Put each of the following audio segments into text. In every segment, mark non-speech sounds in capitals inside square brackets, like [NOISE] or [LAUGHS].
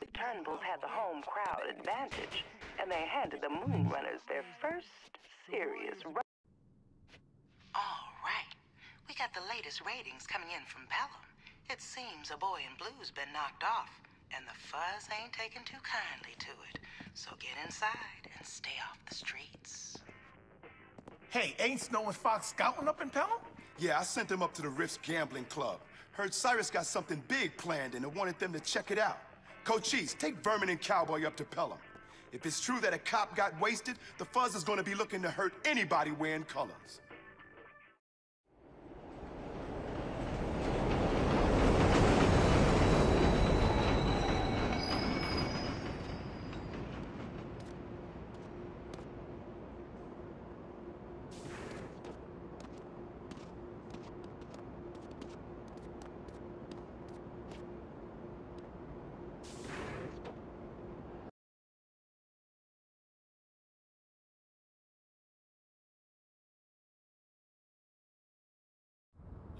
The Turnbulls had the home crowd advantage, and they handed the Moonrunners their first serious run. All right. We got the latest ratings coming in from Pelham. It seems a boy in blue's been knocked off, and the fuzz ain't taking too kindly to it. So get inside and stay off the streets. Hey, ain't Snow and Fox scouting up in Pelham? Yeah, I sent them up to the Riffs' Gambling Club. Heard Cyrus got something big planned and I wanted them to check it out. Cochise, take Vermin and Cowboy up to Pelham. If it's true that a cop got wasted, the Fuzz is gonna be looking to hurt anybody wearing colors.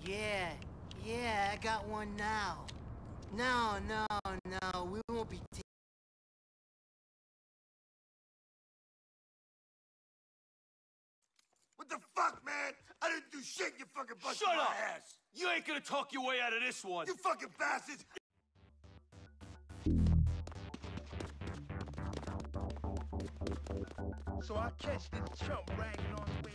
Yeah, yeah, I got one now. No, no, no, we won't be What the fuck, man? I didn't do shit, you fucking busted Shut my up! ass! You ain't gonna talk your way out of this one. You fucking bastards! So I catch this chump ragging on the way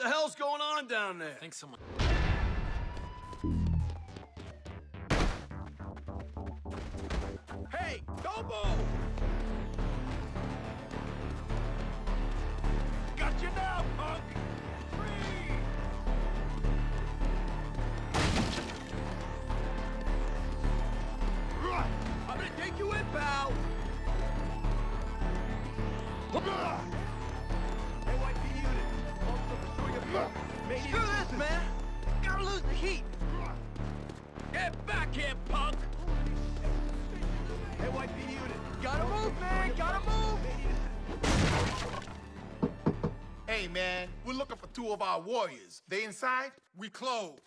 the hell's going on down there? think someone. Hey, don't move! Got you now, punk! Free! I'm gonna take you in, pal! Screw this, man! Gotta lose the heat! Get back here, punk! NYPD unit, gotta move, man! Gotta move! Hey, man, we're looking for two of our warriors. They inside? We closed.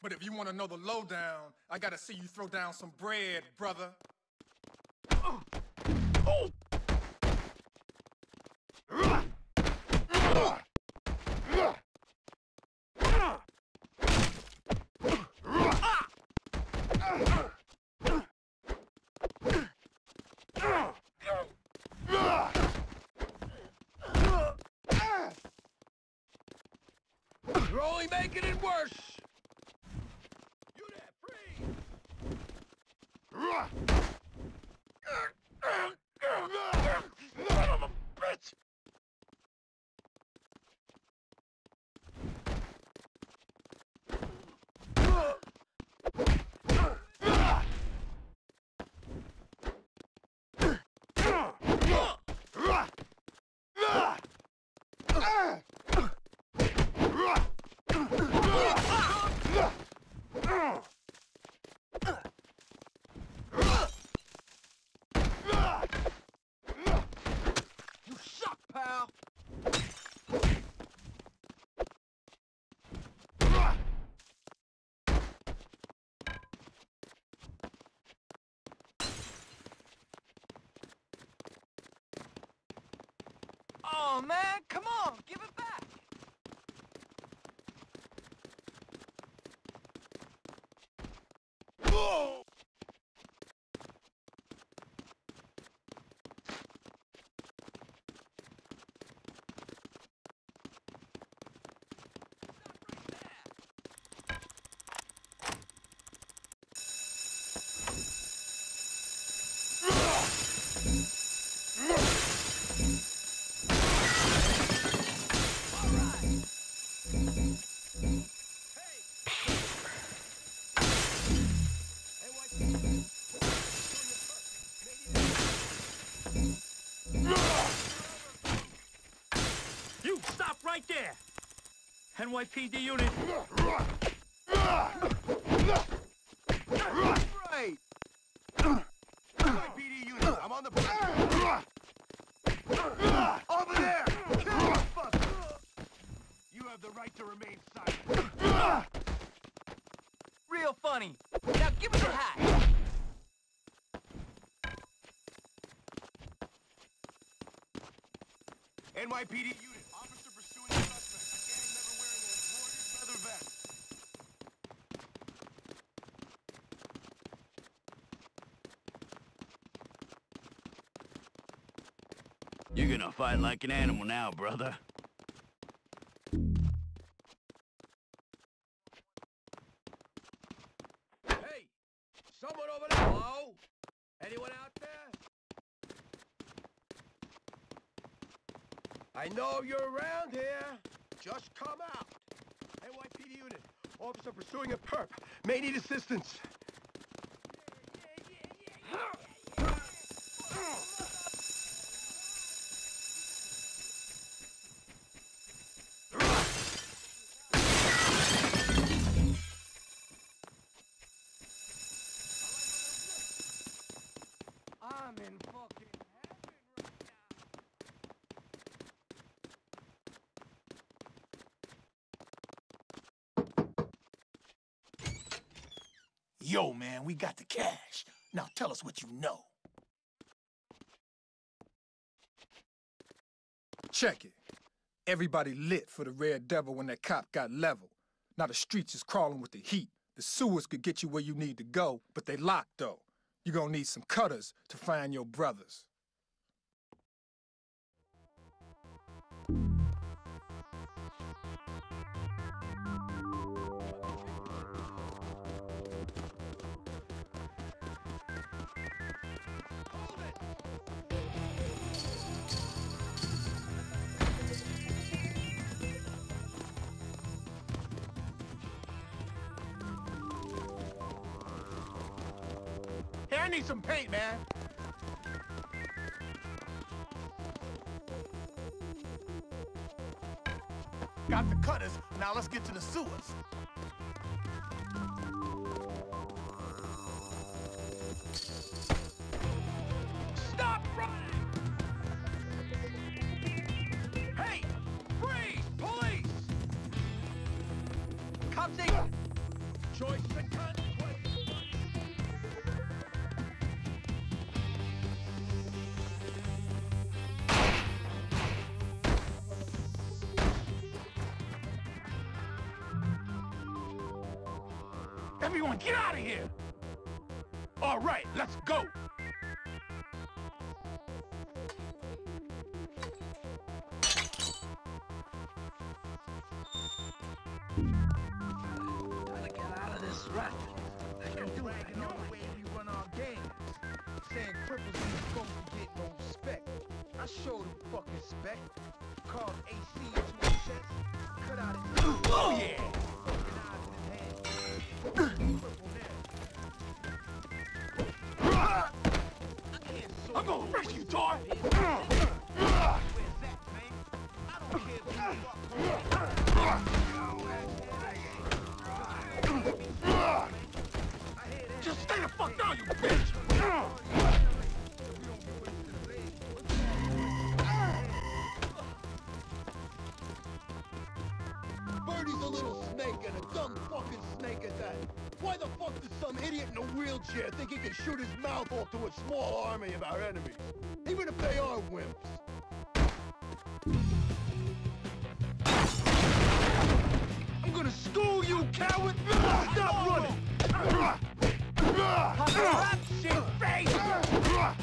But if you want to know the lowdown, I gotta see you throw down some bread, brother. Oh. You're only making it worse! Oh, man, come on, give it back! Whoa! Right there! NYPD unit! Right! NYPD unit, I'm on the Over there! You have the right to remain silent. Real funny. Now give me the hat. NYPD unit, officer pursuing a suspect. A gang member wearing an embroidered leather vest. You're gonna fight like an animal now, brother. Hey! Someone over there! Hello? Anyone out there? I know you're around here. Just come out. NYPD unit. Officer pursuing a perp. May need assistance. I'm in fucking heaven right now. Yo, man, we got the cash. Now tell us what you know. Check it. Everybody lit for the Red Devil when that cop got level. Now the streets is crawling with the heat. The sewers could get you where you need to go, but they locked though. You're gonna need some cutters to find your brothers. Need some paint, man. Got the cutters. Now let's get to the sewers. Everyone get out of here! All right, let's go! Wreck you, toy! Wheelchair think he can shoot his mouth off to a small army of our enemies? Even if they are wimps. I'm gonna school you, coward! Stop running! Shit face! Ah!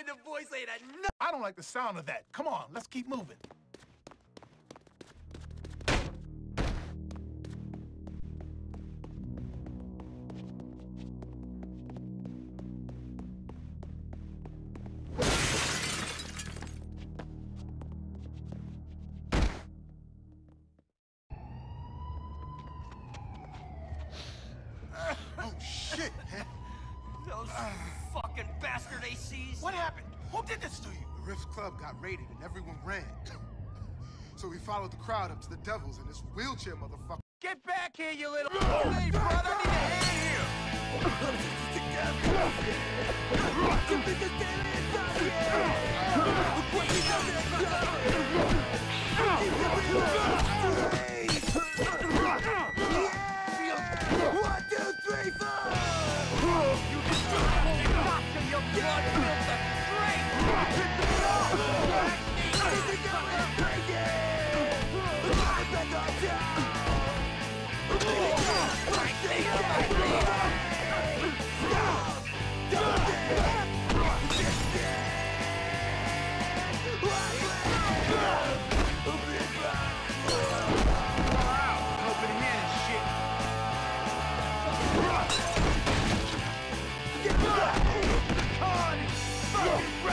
And the voice ain't enough. I don't like the sound of that. Come on, let's keep moving. [LAUGHS] Oh, shit, man. [SIGHS] Those fucking bastard ACs. What happened? Who did this to you? The Riffs Club got raided and everyone ran. [COUGHS] So we followed the crowd up to the Devils and this wheelchair motherfucker. Get back here, you little... [LAUGHS] Hey, brother, I need a hand here! [LAUGHS] One,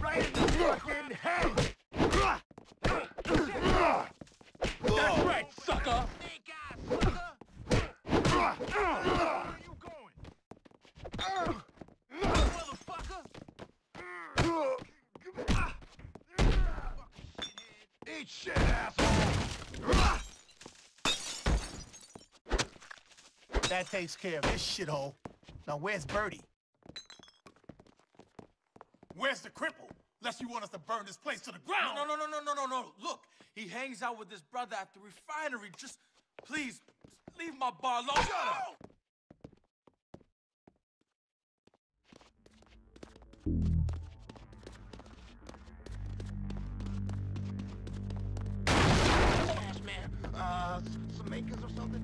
Right in the fucking head! That's right, sucker! Where you going? Eat shit, asshole! That takes care of this shithole. Now where's Birdie? Where's the cripple? Unless you want us to burn this place to the ground. No, no, no, no, no, no, no. Look, he hangs out with his brother at the refinery. Just, please, leave my bar alone. Shut up! Cash man. Uh, some makers or something?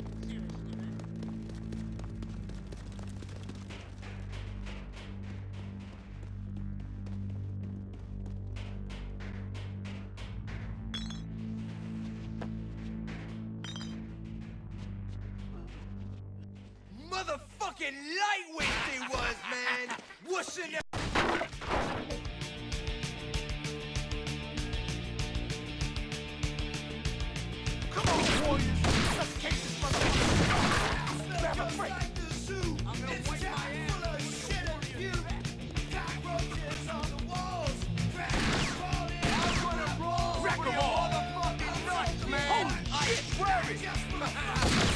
Motherfucking lightweight they was, man. Whooshing that. Come on, warriors! Take this motherfucker! Grab a break! Wreck 'em all! Holy shit, where is it? Got [LAUGHS]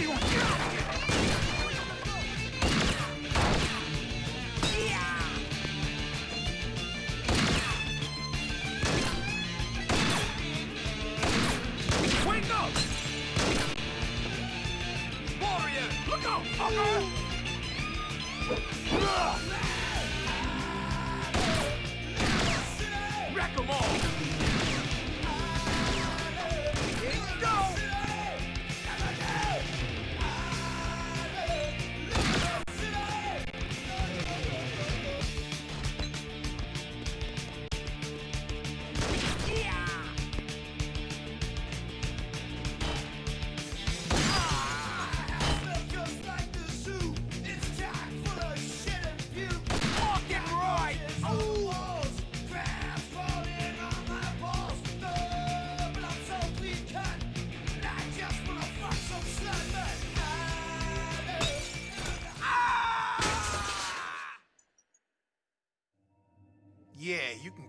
Everyone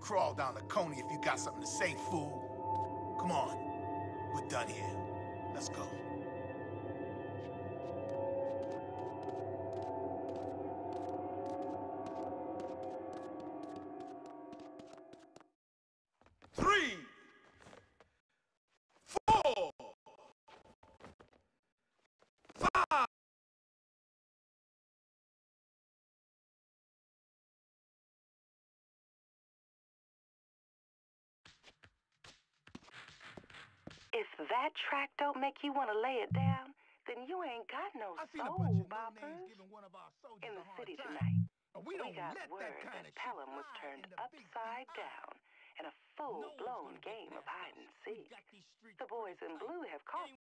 crawl down the Coney if you got something to say, fool. Come on. We're done here. Let's go. If that track don't make you want to lay it down, then you ain't got no soul, boppers. no-names giving one of our soldiers In the city time. tonight, we we don't got let word that kind that of Pelham was turned in the big upside down in a full-blown game of hide and seek. Got these streets The boys in blue have caught